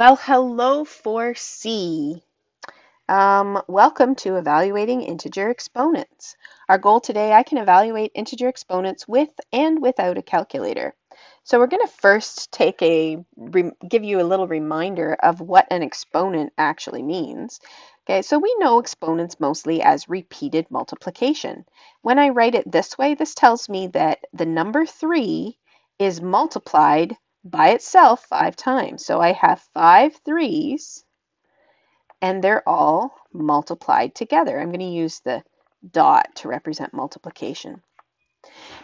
Well, hello 4C. Um, welcome to Evaluating Integer Exponents. Our goal today, I can evaluate integer exponents with and without a calculator. So we're going to first take a, give you a little reminder of what an exponent actually means. Okay, so we know exponents mostly as repeated multiplication. When I write it this way, this tells me that the number 3 is multiplied by itself five times. So I have five threes and they're all multiplied together. I'm going to use the dot to represent multiplication.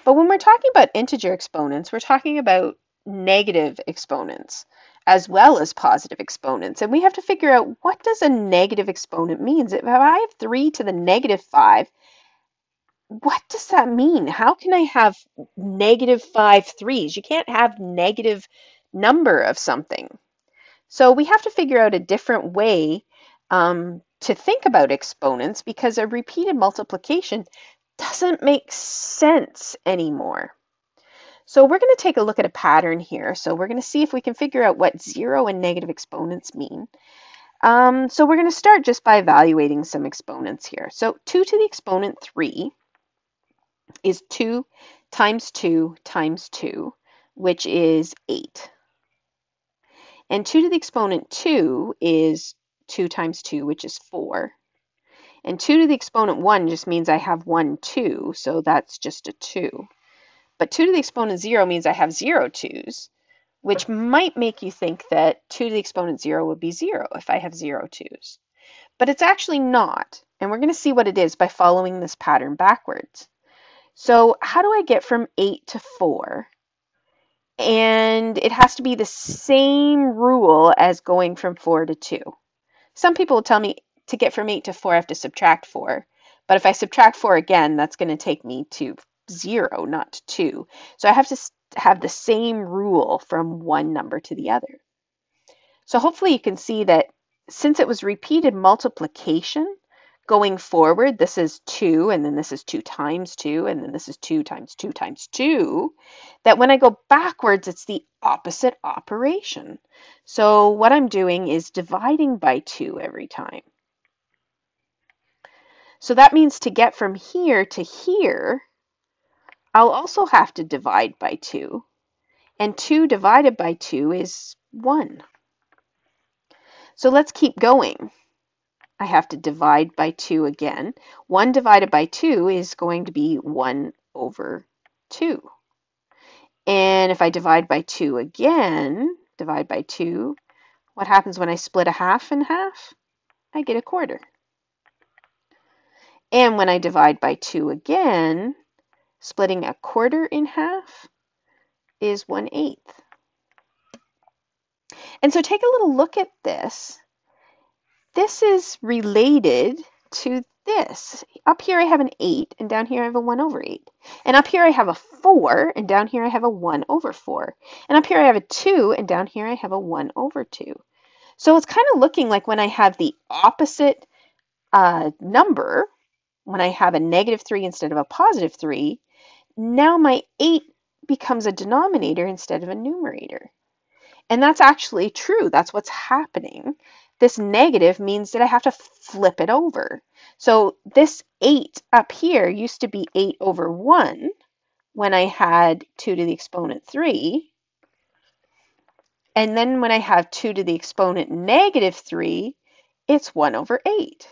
But when we're talking about integer exponents, we're talking about negative exponents as well as positive exponents. And we have to figure out what does a negative exponent mean? If I have 3 to the negative 5, what does that mean? How can I have negative five threes? You can't have negative number of something. So we have to figure out a different way um, to think about exponents because a repeated multiplication doesn't make sense anymore. So we're going to take a look at a pattern here. So we're going to see if we can figure out what zero and negative exponents mean. Um, so we're going to start just by evaluating some exponents here. So 2 to the exponent 3 is 2 times 2 times 2, which is 8. And 2 to the exponent 2 is 2 times 2, which is 4. And 2 to the exponent 1 just means I have 1, 2, so that's just a 2. But 2 to the exponent 0 means I have 0 2's, which might make you think that 2 to the exponent 0 would be 0 if I have 0 2's. But it's actually not, and we're going to see what it is by following this pattern backwards. So how do I get from 8 to 4? And it has to be the same rule as going from 4 to 2. Some people will tell me to get from 8 to 4, I have to subtract 4. But if I subtract 4 again, that's going to take me to 0, not to 2. So I have to have the same rule from one number to the other. So hopefully you can see that since it was repeated multiplication, Going forward, this is 2, and then this is 2 times 2, and then this is 2 times 2 times 2, that when I go backwards, it's the opposite operation. So what I'm doing is dividing by 2 every time. So that means to get from here to here, I'll also have to divide by 2. And 2 divided by 2 is 1. So let's keep going. I have to divide by 2 again. 1 divided by 2 is going to be 1 over 2. And if I divide by 2 again, divide by 2, what happens when I split a half in half? I get a quarter. And when I divide by 2 again, splitting a quarter in half is 1 eighth. And so take a little look at this this is related to this. Up here I have an 8, and down here I have a 1 over 8. And up here I have a 4, and down here I have a 1 over 4. And up here I have a 2, and down here I have a 1 over 2. So it's kind of looking like when I have the opposite uh, number, when I have a negative 3 instead of a positive 3, now my 8 becomes a denominator instead of a numerator. And that's actually true. That's what's happening. This negative means that I have to flip it over. So this 8 up here used to be 8 over 1 when I had 2 to the exponent 3. And then when I have 2 to the exponent negative 3, it's 1 over 8.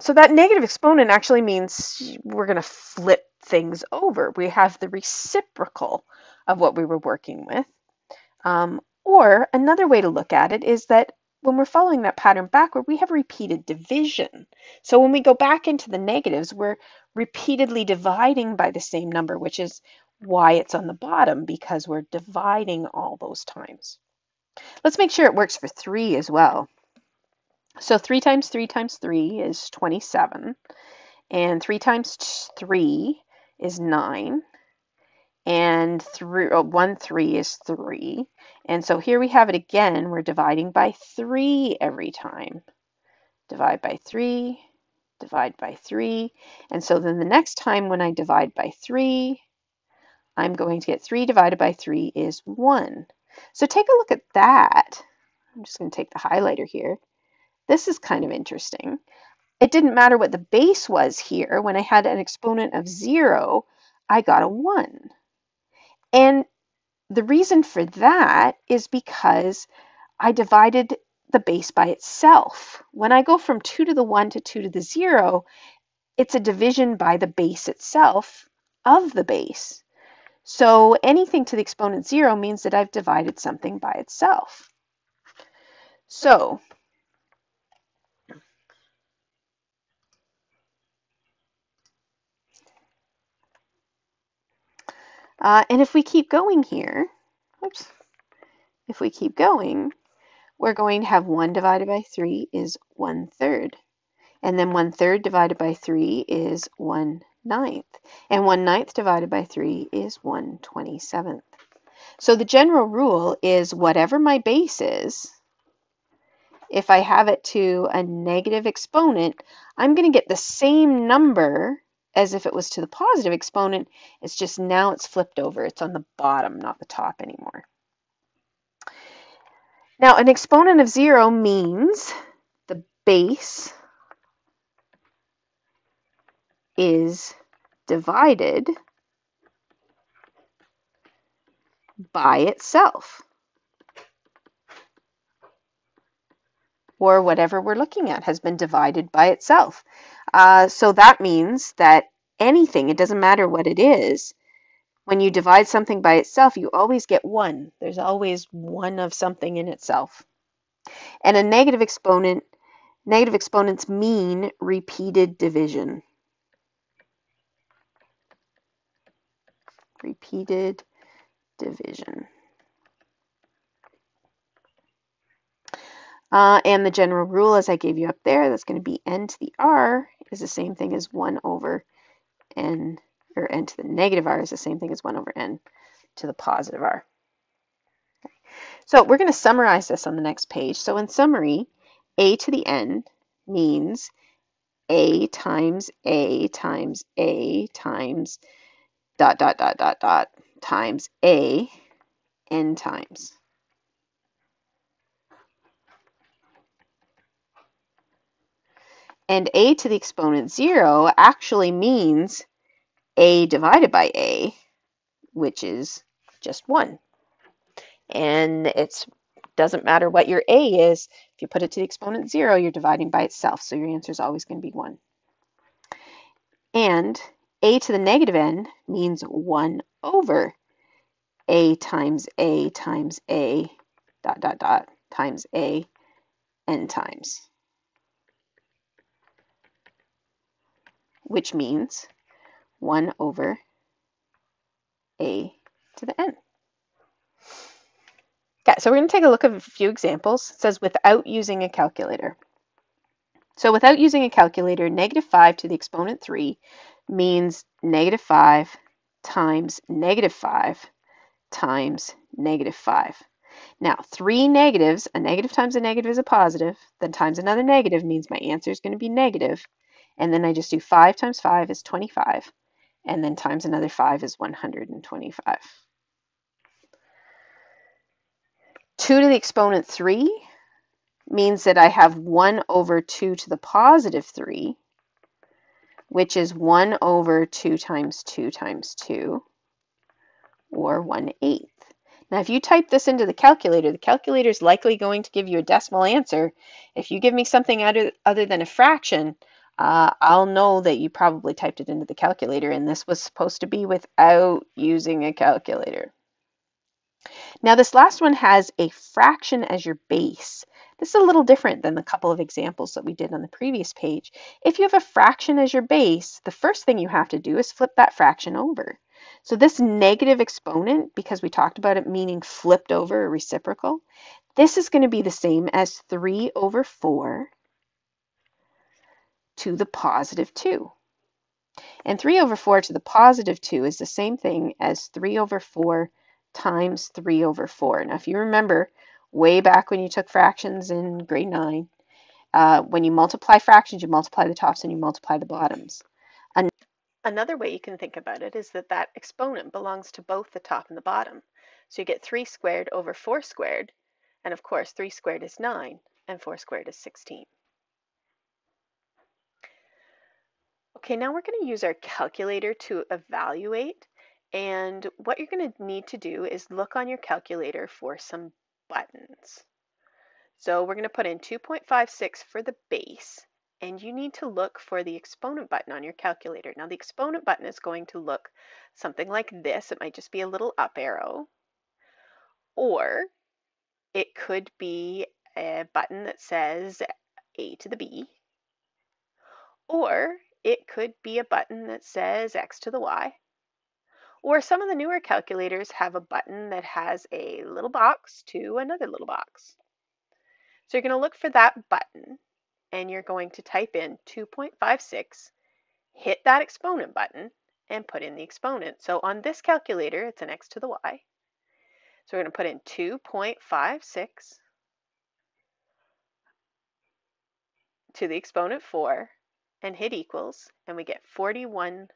So that negative exponent actually means we're going to flip things over. We have the reciprocal of what we were working with. Um, or another way to look at it is that when we're following that pattern backward, we have repeated division. So when we go back into the negatives, we're repeatedly dividing by the same number, which is why it's on the bottom, because we're dividing all those times. Let's make sure it works for 3 as well. So 3 times 3 times 3 is 27, and 3 times 3 is 9, and three, oh, 1 3 is 3. And so here we have it again. We're dividing by 3 every time. Divide by 3, divide by 3. And so then the next time when I divide by 3, I'm going to get 3 divided by 3 is 1. So take a look at that. I'm just going to take the highlighter here. This is kind of interesting. It didn't matter what the base was here. When I had an exponent of 0, I got a 1. And the reason for that is because I divided the base by itself. When I go from 2 to the 1 to 2 to the 0, it's a division by the base itself of the base. So anything to the exponent 0 means that I've divided something by itself. So uh, and if we keep going here, oops, if we keep going, we're going to have 1 divided by 3 is 1 third. And then 1 third divided by 3 is 1 ninth. And 1 ninth divided by 3 is 1 27th. So the general rule is whatever my base is, if I have it to a negative exponent, I'm going to get the same number as if it was to the positive exponent. It's just now it's flipped over. It's on the bottom, not the top anymore. Now, an exponent of 0 means the base is divided by itself. Or whatever we're looking at has been divided by itself. Uh, so that means that anything, it doesn't matter what it is, when you divide something by itself, you always get one. There's always one of something in itself. And a negative exponent, negative exponents mean repeated division. Repeated division. Uh, and the general rule, as I gave you up there, that's going to be n to the r is the same thing as 1 over n or n to the negative r is the same thing as 1 over n to the positive r. So we're going to summarize this on the next page. So in summary, a to the n means a times a times a times dot dot dot dot dot times a n times. And a to the exponent 0 actually means a divided by a, which is just 1. And it doesn't matter what your a is. If you put it to the exponent 0, you're dividing by itself, so your answer is always going to be 1. And a to the negative n means 1 over a times a times a dot dot dot times a n times. Which means 1 over a to the n. Okay, so we're going to take a look at a few examples. It says without using a calculator. So without using a calculator, negative 5 to the exponent 3 means negative 5 times negative 5 times negative 5. Now, three negatives, a negative times a negative is a positive, then times another negative means my answer is going to be negative. And then I just do 5 times 5 is 25 and then times another 5 is 125. 2 to the exponent 3 means that I have 1 over 2 to the positive 3, which is 1 over 2 times 2 times 2, or 1 eighth. Now, if you type this into the calculator, the calculator is likely going to give you a decimal answer. If you give me something other, other than a fraction, uh, I'll know that you probably typed it into the calculator and this was supposed to be without using a calculator. Now this last one has a fraction as your base. This is a little different than the couple of examples that we did on the previous page. If you have a fraction as your base, the first thing you have to do is flip that fraction over. So this negative exponent, because we talked about it meaning flipped over or reciprocal, this is going to be the same as 3 over 4 to the positive 2. And 3 over 4 to the positive 2 is the same thing as 3 over 4 times 3 over 4. Now, if you remember, way back when you took fractions in grade 9, uh, when you multiply fractions, you multiply the tops and you multiply the bottoms. Another way you can think about it is that that exponent belongs to both the top and the bottom. So you get 3 squared over 4 squared, and of course 3 squared is 9, and 4 squared is 16. Okay, now we're going to use our calculator to evaluate, and what you're going to need to do is look on your calculator for some buttons. So we're going to put in 2.56 for the base, and you need to look for the exponent button on your calculator. Now the exponent button is going to look something like this. It might just be a little up arrow, or it could be a button that says A to the B, or it could be a button that says X to the Y, or some of the newer calculators have a button that has a little box to another little box. So you're going to look for that button and you're going to type in 2.56, hit that exponent button, and put in the exponent. So on this calculator, it's an x to the y. So we're going to put in 2.56 to the exponent 4 and hit equals, and we get 41.6.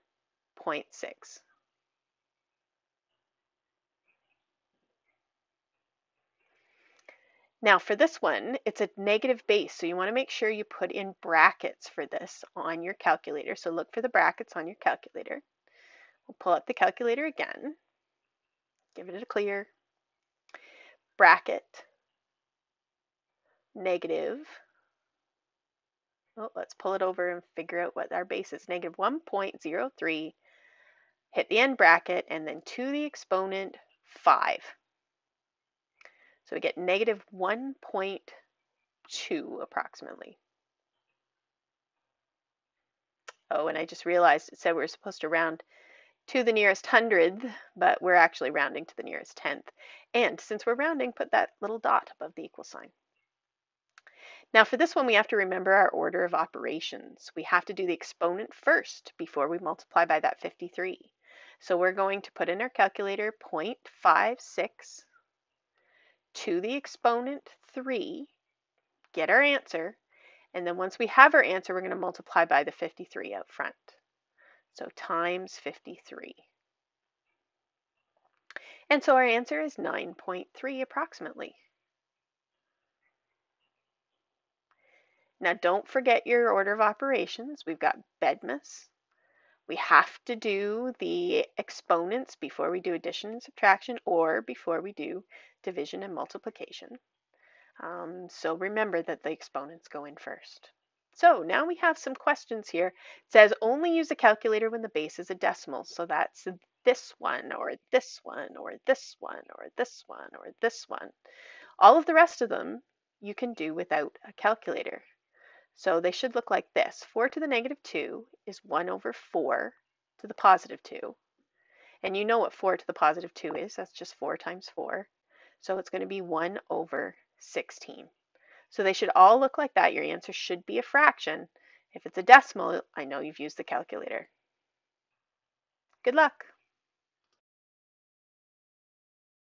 Now for this one, it's a negative base, so you want to make sure you put in brackets for this on your calculator. So look for the brackets on your calculator. We'll pull up the calculator again, give it a clear, bracket, negative, oh, let's pull it over and figure out what our base is, negative 1.03, hit the end bracket, and then to the exponent 5. So we get negative 1.2 approximately. Oh, and I just realized it said we are supposed to round to the nearest hundredth, but we're actually rounding to the nearest tenth. And since we're rounding, put that little dot above the equal sign. Now for this one, we have to remember our order of operations. We have to do the exponent first before we multiply by that 53. So we're going to put in our calculator 0.56 to the exponent 3, get our answer, and then once we have our answer, we're going to multiply by the 53 out front. So times 53. And so our answer is 9.3 approximately. Now don't forget your order of operations. We've got BEDMAS, we have to do the exponents before we do addition and subtraction or before we do division and multiplication. Um, so remember that the exponents go in first. So now we have some questions here. It says only use a calculator when the base is a decimal. So that's this one or this one or this one or this one or this one. All of the rest of them you can do without a calculator. So they should look like this. 4 to the negative 2 is 1 over 4 to the positive 2. And you know what 4 to the positive 2 is. That's just 4 times 4. So it's going to be 1 over 16. So they should all look like that. Your answer should be a fraction. If it's a decimal, I know you've used the calculator. Good luck.